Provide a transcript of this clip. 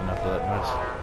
enough for that mess.